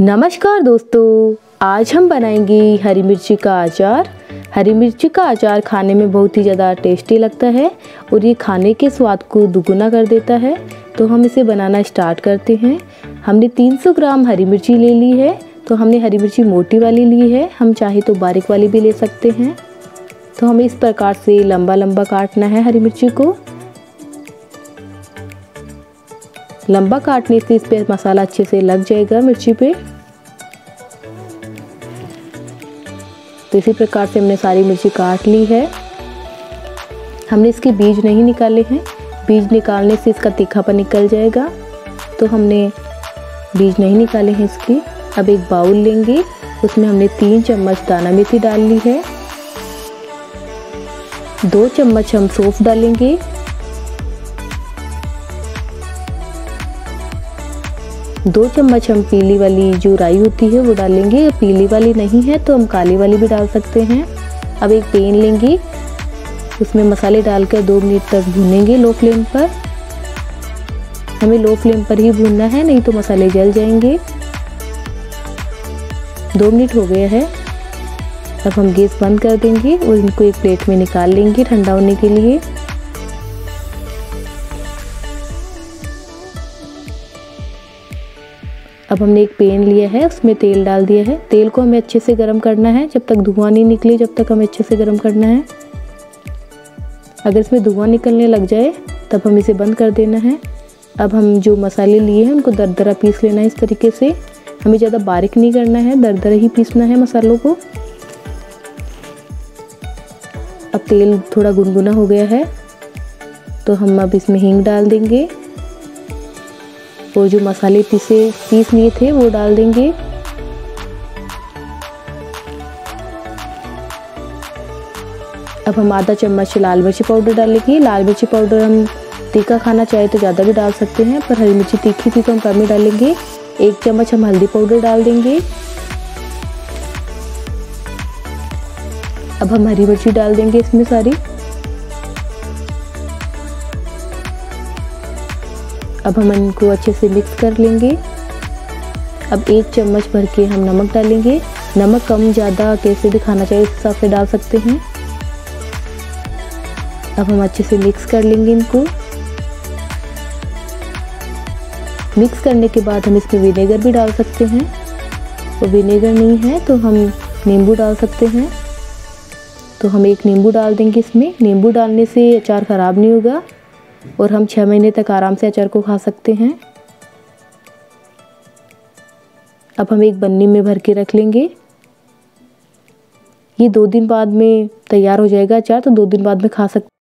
नमस्कार दोस्तों, आज हम बनाएँगे हरी मिर्ची का अचार। हरी मिर्ची का अचार खाने में बहुत ही ज़्यादा टेस्टी लगता है और ये खाने के स्वाद को दुगुना कर देता है। तो हम इसे बनाना स्टार्ट करते हैं। हमने 300 ग्राम हरी मिर्ची ले ली है तो हमने हरी मिर्ची मोटी वाली ली है। हम चाहे तो बारीक वाली भी ले सकते हैं। तो हमें इस प्रकार से लंबा लंबा काटना है हरी मिर्ची को। लंबा काटने से इस पर मसाला अच्छे से लग जाएगा मिर्ची पे। तो इसी प्रकार से हमने सारी मिर्ची काट ली है। हमने इसके बीज नहीं निकाले हैं। बीज निकालने से इसका तीखापन निकल जाएगा। तो हमने बीज नहीं निकाले हैं इसके। अब एक बाउल लेंगे। उसमें हमने तीन चम्मच दाना मेथी डाल ली है। दो चम्मच हम सौंफ डालेंगे। दो चम्मच हम पीली वाली जो राई होती है, वो डालेंगे। पीली वाली नहीं है तो हम काली वाली भी डाल सकते हैं। अब एक पेन लेंगे। उसमें मसाले डालकर दो मिनट तक भूनेंगे लो फ्लेम पर। हमें लो फ्लेम पर ही भूनना है, नहीं तो मसाले जल जाएँगे। दो मिनट हो गया है। अब हम गैस बंद कर देंगे और इनको एक प्लेट में निकाल लेंगे ठंडा होने के लिए। अब हमने एक पेन लिया है, उसमें तेल डाल दिया है। तेल को हमें अच्छे से गर्म करना है, जब तक धुआँ नहीं निकले, जब तक हमें अच्छे से गर्म करना है। अगर इसमें धुआँ निकलने लग जाए, तब हम इसे बंद कर देना है। अब हम जो मसाले लिए हैं, उनको दरदरा पीस लेना है इस तरीके से। हमें ज़्यादा बारीक नहीं करना है, दरदरा ही पीसना है मसालों को। अब तेल थोड़ा गुनगुना हो गया है तो हम अब इसमें हींग डाल देंगे। और जो मसाले पीसे, पीस लिए थे, वो डाल देंगे। अब हम आधा चम्मच लाल मिर्ची पाउडर डालेंगे। लाल मिर्ची पाउडर हम तीखा खाना चाहे तो ज़्यादा भी डाल सकते हैं, पर हरी मिर्ची तीखी थी तो हम कम ही डालेंगे। एक चम्मच हम हल्दी पाउडर डाल देंगे। अब हम हरी मिर्ची डाल देंगे इसमें सारी। अब हम इनको अच्छे से मिक्स कर लेंगे। अब एक चम्मच भर के हम नमक डालेंगे। नमक कम ज़्यादा कैसे भी खाना चाहिए उस हिसाब से डाल सकते हैं। अब हम अच्छे से मिक्स कर लेंगे इनको। मिक्स करने के बाद हम इसमें विनेगर भी डाल सकते हैं। तो विनेगर नहीं है तो हम नींबू डाल सकते हैं। तो हम एक नींबू डाल देंगे इसमें। नींबू डालने से अचार ख़राब नहीं होगा। और हम छः महीने तक आराम से अचार को खा सकते हैं। अब हम एक बन्नी में भर के रख लेंगे। ये दो दिन बाद में तैयार हो जाएगा अचार तो दो दिन बाद में खा सकते